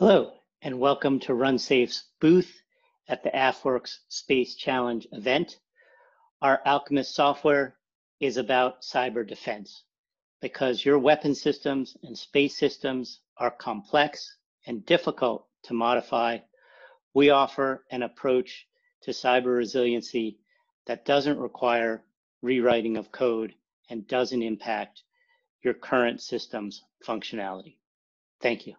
Hello, and welcome to RunSafe's booth at the AFWERX Space Challenge event. Our Alkemist software is about cyber defense because your weapon systems and space systems are complex and difficult to modify. We offer an approach to cyber resiliency that doesn't require rewriting of code and doesn't impact your current system's functionality. Thank you.